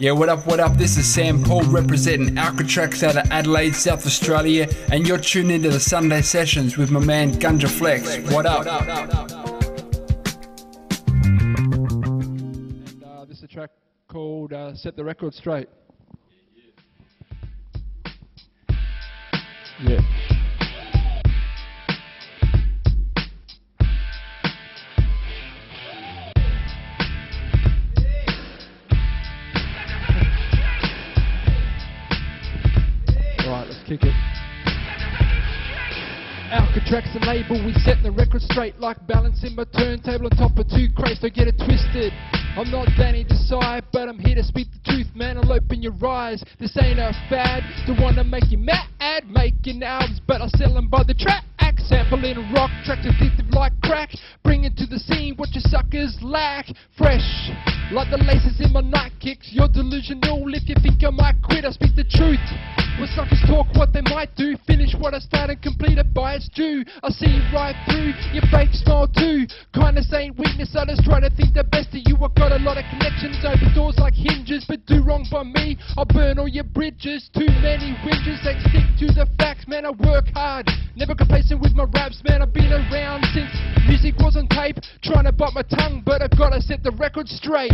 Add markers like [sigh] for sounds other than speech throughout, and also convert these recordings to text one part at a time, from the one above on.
Yeah, what up, what up? This is Sam Paul representing Alcatrax out of Adelaide, South Australia, and you're tuned into the Sunday sessions with my man Gunja Flex. What up? And uh, this is a track called uh, Set the Record Straight. Yeah. Alcatrax and label, we set the record straight like balancing my turntable on top of two crates. Don't get it twisted. I'm not Danny Desai, but I'm here to speak the truth, man. I'll open your eyes. This ain't a fad. Don't wanna make you mad, making albums, but I sell them by the track. Sampling rock tracks addictive like crack. Bring it to the scene what your suckers lack. Fresh, like the laces in my Nike kicks. You're delusional if you think I might quit. I speak the truth. When suckers talk what they might do, finish what I started, complete it by its due. I see right through your fake smile too. Kindness ain't weakness, I just try to think the best of you. I got a lot of connections, open doors like hinges, but do wrong by me, I'll burn all your bridges. Too many whinges, they stick to the facts, man. I work hard, never complacent with my raps, man. I've been around since music was on tape, trying to bite my tongue, but I gotta set the record straight.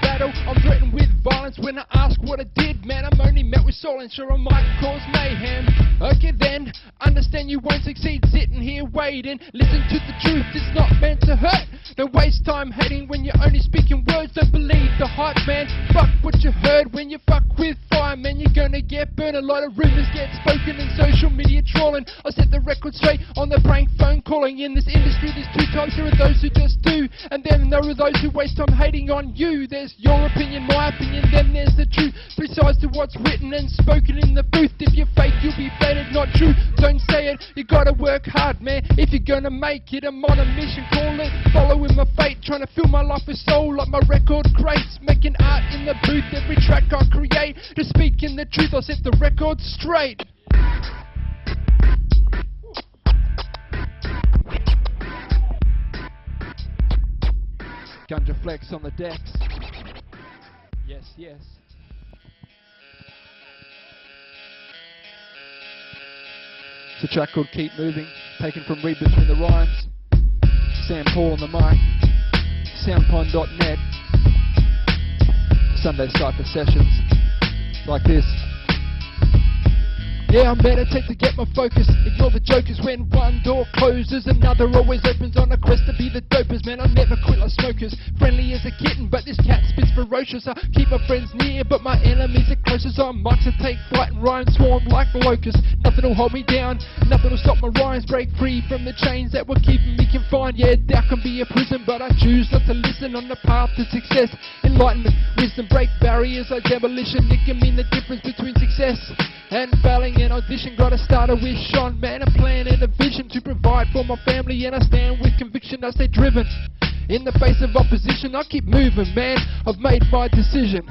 Battle. I'm threatened with violence when I ask what I did. Man, I'm only met with silence, sure I might cause mayhem. Okay then, understand you won't succeed sitting here waiting. Listen to the truth, it's not meant to hurt. Don't waste time hating when you're only speaking words. Don't believe the hype, man. Fuck what you heard when you fuck with fire, man. You're gonna get burned. A lot of rumors get spoken in social media trolling. I set the record straight on the prank phone calling. In this industry, there's two types. There are those who just do, and then there are those who waste time hating on you. There's your opinion, my opinion, then there's the truth. Precise to what's written and spoken in the booth. If you're fake, you'll be faded, not true. Don't say it, you gotta work hard, man. If you're gonna make it, I'm on a mission, call it. Following my fate, trying to fill my life with soul like my record crates. Making art in the booth, every track I create. To speak in the truth, I set the record straight. Gunja Flex on the decks. Yes, yes. It's a track called Keep Moving, taken from Read Between the Rhymes. Sam Paul on the mic. Soundpond.net. Sunday Cypher Sessions. Like this. Yeah, I'm meditate to get my focus. Ignore the jokers when one door closes, another always opens on a quest to be the dopest. Man, I never quit like smokers. Friendly as a kitten, but this ferocious. I keep my friends near, but my enemies are closest. I'm mics to take flight and rhyme swarm like locusts. Nothing will hold me down, nothing will stop my rhymes. Break free from the chains that were keeping me confined. Yeah, that can be a prison, but I choose not to listen on the path to success. Enlightenment, wisdom, break barriers like demolition. It can mean the difference between success and failing. An audition, gotta start a wish on man, a plan and a vision to provide for my family, and I stand with conviction. I stay driven. In the face of opposition, I keep moving, man. I've made my decision.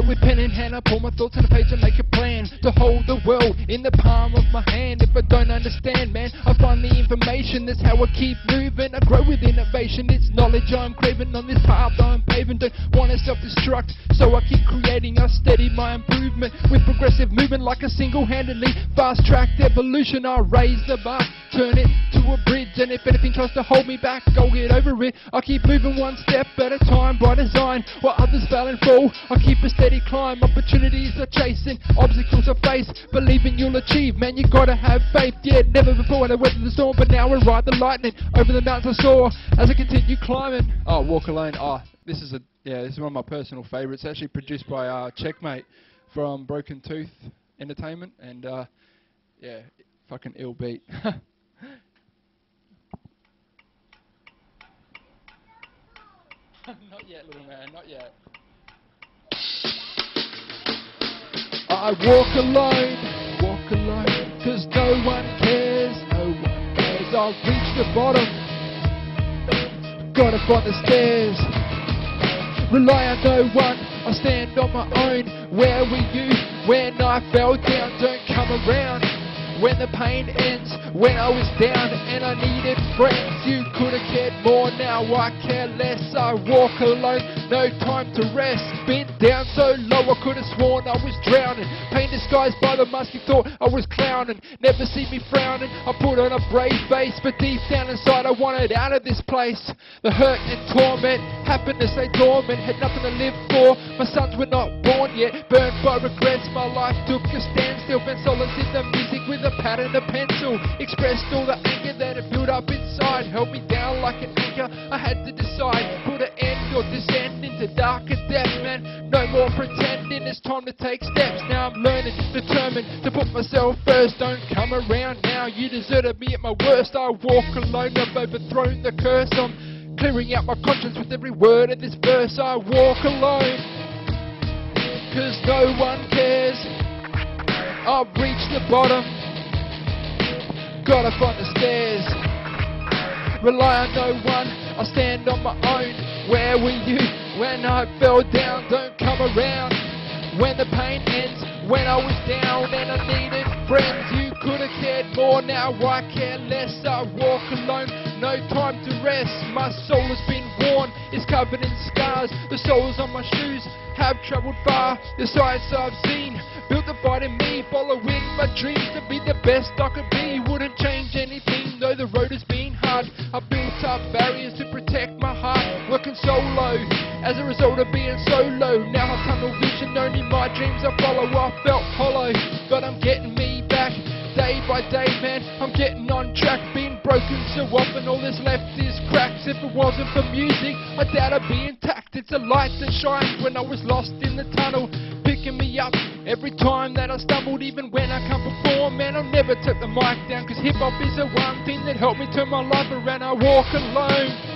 Yeah, with pen in hand, I pull my thoughts on the page and make a plan to hold the world in the palm of my hand. If I don't understand, man, I find the information. That's how I keep moving. I grow with innovation. It's knowledge I'm craving on this path I'm paving. Don't want to self-destruct, so I keep creating. I steady my improvement with progressive movement, like a single-handedly fast-tracked evolution. I raise the bar, turn it to a bridge, and if anything tries to hold me back, I'll get over it. I keep moving one step at a time by design, while others fail and fall. I keep a steady climb, opportunities are chasing, obstacles are faced, believing you'll achieve. Man, you gotta have faith. Yeah, never before I weathered the storm, but now I ride the lightning over the mountains I soar as I continue climbing. Oh, walk alone. Oh, this is a yeah, this is one of my personal favourites. Actually produced by uh, Checkmate from Broken Tooth Entertainment, and uh, Yeah, fucking ill beat. [laughs] not yet, little man, not yet. I walk alone, walk alone, cause no one cares, no one cares. I've reached the bottom, gotta find the stairs. Rely on no one, I stand on my own. Where were you when I fell down? Don't come around when the pain ends, when I was down and I needed friends. You could have cared more, now I care less. I walk alone, no time to rest. Been down so low, I could have sworn I was drowning. Pain disguised by the mask, you thought I was clowning. Never see me frowning, I put on a brave face, but deep down inside I wanted out of this place. The hurt and torment, happiness lay dormant, had nothing to live for. My sons were not born yet, burned by regrets. My life took a standstill, been solace in the music with a pad and a pencil. Expressed all the anger that had built up inside, held me down like an anchor. I had to decide, an end or descend into darker depths, man. No more pretending, it's time to take steps. Now I'm learning, determined to put myself first. Don't come around now, you deserted me at my worst. I walk alone, I've overthrown the curse. I'm clearing out my conscience with every word of this verse. I walk alone, cause no one cares. I've reached the bottom, gotta find the stairs. Rely on no one, I stand on my own. Where were you when I fell down? Don't come around when the pain ends. When I was down and I needed friends, you could have cared more. Now I care less. I walk alone, no time to rest. My soul has been worn, it's covered in scars. The soles on my shoes have travelled far. The sights I've seen built the fight in me, following my dreams to be the best I could be. Wouldn't change anything, though the road has been hard. I built up barriers As a result of being so low, now I tunnel vision, only my dreams I follow. I felt hollow, but I'm getting me back. Day by day, man, I'm getting on track. Been broken so often, all that's left is cracks. If it wasn't for music, I doubt I'd be intact. It's a light that shines when I was lost in the tunnel, picking me up every time that I stumbled. Even when I can't perform, man, I'll never take the mic down. Cause hip hop is the one thing that helped me turn my life around. I walk alone,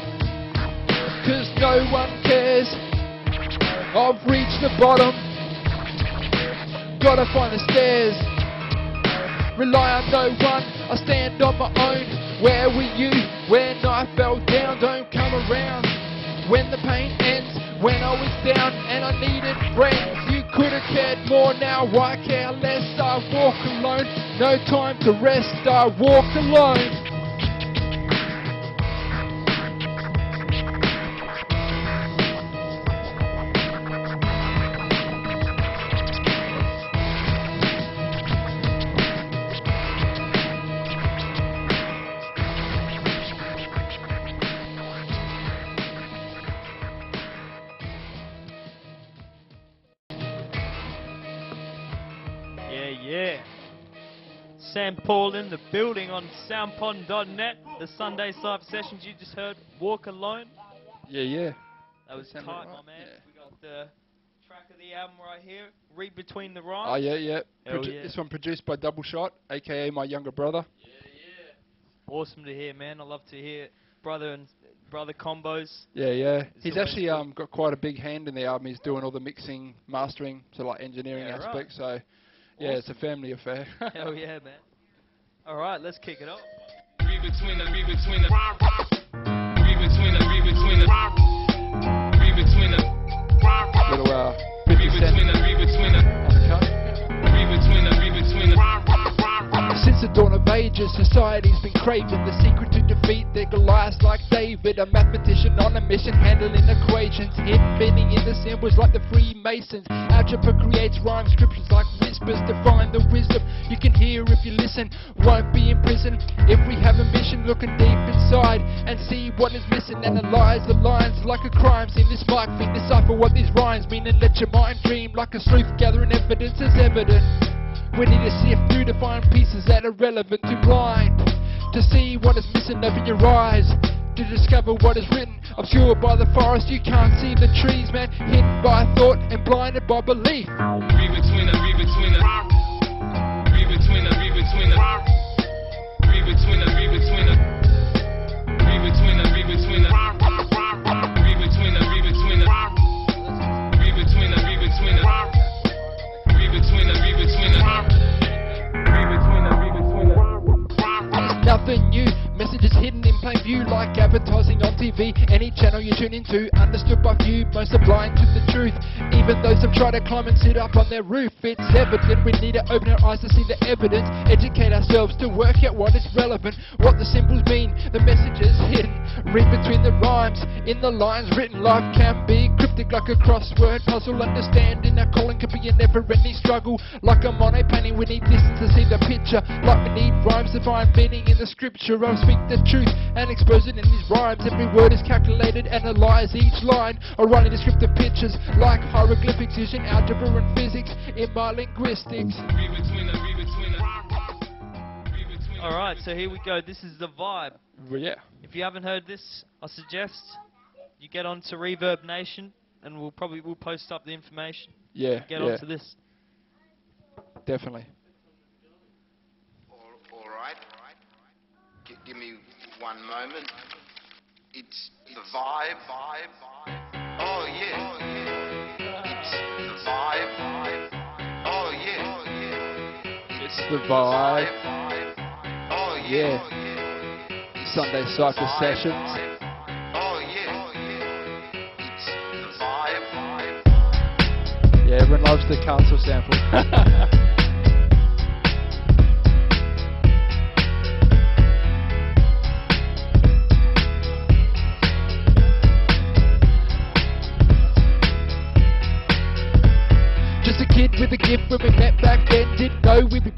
cause no one cares. I've reached the bottom, gotta find the stairs. Rely on no one, I stand on my own. Where were you when I fell down? Don't come around when the pain ends. When I was down and I needed friends, you could have cared more. Now I care less. I walk alone, no time to rest. I walk alone. Yeah, yeah. Sam Paul in the building on soundpond.net. The Sunday Cypher sessions you just heard, Walk Alone. Yeah, yeah. That was tight, Sounded right, my man. yeah. We got the track of the album right here. Read between the rhymes. Oh, yeah, yeah. Hell Produ- yeah. This one produced by Double Shot, aka my younger brother. Yeah, yeah. Awesome to hear, man. I love to hear brother and brother combos. Yeah, yeah. It's He's actually um got quite a big hand in the album. He's doing all the mixing, mastering, so like engineering Yeah, right. aspects. So, yeah, it's a family affair. [laughs] Hell yeah, man. All right, let's kick it off. Read between the, read between the, read between the, read between the, read between the, Little uh, read 50 Cent between the, read between the, Since the dawn of ages, society's been craving the secret to defeat their Goliaths like David. A mathematician on a mission, handling equations, inventing in the symbols like the Freemasons. Algebra creates rhyme scriptures like whispers to find the wisdom you can hear if you listen. Won't be in prison if we have a mission, looking deep inside and see what is missing. Analyze the lines like a crime scene. This mic thing, decipher what these rhymes mean, and let your mind dream like a sleuth gathering evidence as evident. We need to sift through to find pieces that are relevant to blind. To see what is missing, open your eyes. To discover what is written, obscured by the forest, you can't see the trees, man. Hidden by thought and blinded by belief. Read between the, read between the, read between the, read between the, between the, read between the, The new. Plain view, like advertising on TV. Any channel you tune into, understood by few, most are blind to the truth. Even those have tried to climb and sit up on their roof, it's evident we need to open our eyes to see the evidence. Educate ourselves to work out what is relevant, what the symbols mean, the messages hidden. Read between the rhymes, in the lines written. Life can be cryptic like a crossword puzzle. Understanding our calling could be a never-ending struggle. Like a Monet painting, we need distance to see the picture. Like we need rhymes to find meaning in the scripture. I'll speak the truth and expose it in these rhymes. Every word is calculated, analyze each line. Or writing descriptive pictures like hieroglyphics using algebra and physics in my linguistics. Alright, so here we go. This is the vibe. Well, yeah. If you haven't heard this, I suggest you get on to ReverbNation and we'll probably we'll post up the information. Yeah, Get yeah, onto this. definitely. All, all right. G- give me one moment. It's the vibe. Vibe. Oh yeah. It's the vibe. Oh yeah. It's the vibe. Oh Yeah. yeah. Sunday Cypher Sessions. Oh yeah. It's the vibe. Yeah, everyone loves the council sample. [laughs]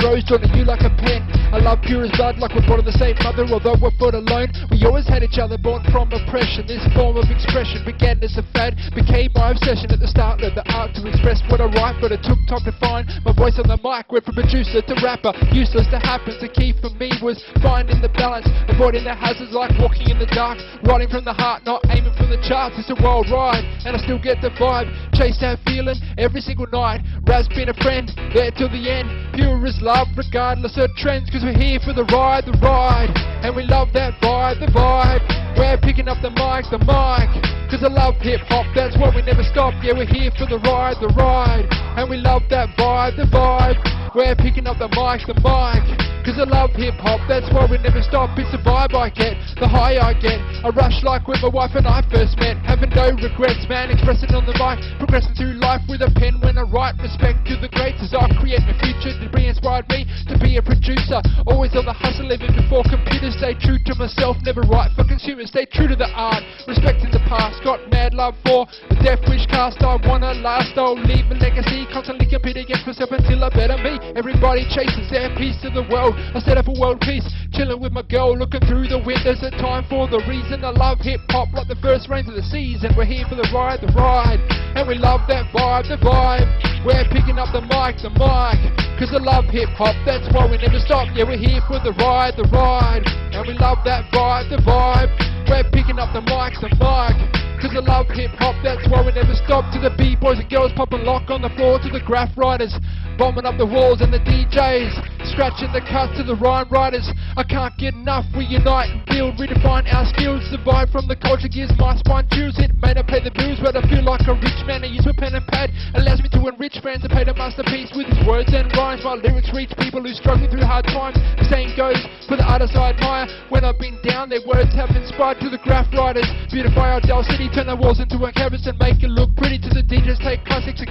rose dawn and you like a pen Love pure as blood, like we're born of the same mother. Although we're born alone, we always had each other, born from oppression. This form of expression began as a fad, became my obsession at the start. Learned the art to express what I write, but it took time to find my voice on the mic. Went from producer to rapper, useless to happen. The key for me was finding the balance, avoiding the hazards like walking in the dark, writing from the heart, not aiming for the charts. It's a wild ride, and I still get the vibe. Chase that feeling every single night. Raz been a friend, there till the end. Pure as love, regardless of trends, cause we're here for the ride, the ride. And we love that vibe, the vibe. We're picking up the mic, the mic. Cause I love hip hop, that's why we never stop. Yeah, we're here for the ride, the ride. And we love that vibe, the vibe. We're picking up the mic, the mic. Cause I love hip hop, that's why we never stop. It's the vibe I get, the high I get. I rush like when my wife and I first met. Having no regrets, man, expressing on the mic. Progressing through life with a pen when I write. Respect to the greats as I create my future. To be inspired me to be a producer. Always on the hustle, living before computers. Stay true to myself, never write for consumers. Stay true to the art, respecting the past. Got mad love for the Def Wish cast. I wanna last, I'll leave a legacy. Constantly competing against myself until I better me. Everybody chases their piece of the world. I set up a world peace, chilling with my girl, looking through the windows. A time for the reason I love hip hop, like the first rains of the season. We're here for the ride, the ride, and we love that vibe, the vibe. We're picking up the mic, the mic, cause I love hip hop. That's why we never stop. Yeah, we're here for the ride, the ride, and we love that vibe, the vibe. We're picking up the mic, the mic. Cause I love hip hop, that's why we never stop. To the B-boys and girls popping lock on the floor. To the graff writers, bombing up the walls and the DJs. Scratching the cuts to the rhyme writers. I can't get enough, we unite and build. Redefine our skills, survive from the culture. Gives my spine chills. It may not pay the bills, but I feel like a rich man. I use my pen and pad. Allows me to enrich fans and paint a masterpiece with his words and rhymes. My lyrics reach people who struggle through hard times. The same goes, for the artists I admire. When I've been down, their words have inspired to the graff writers. Beautify our Dell City, turn the walls into a canvas and make it look pretty. To the DJs, take classics and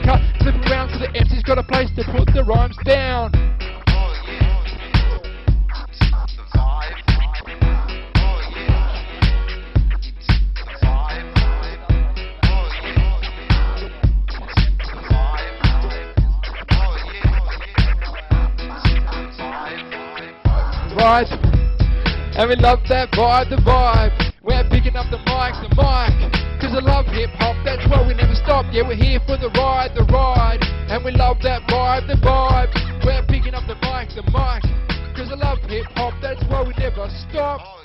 vibe. right? And we love that vibe, the vibe. We're picking up the mic, the mic. Cause I love hip hop, that's why we never stop. Yeah, we're here for the ride, the ride. And we love that vibe, the vibe. Cause I love hip hop, that's why we never stop.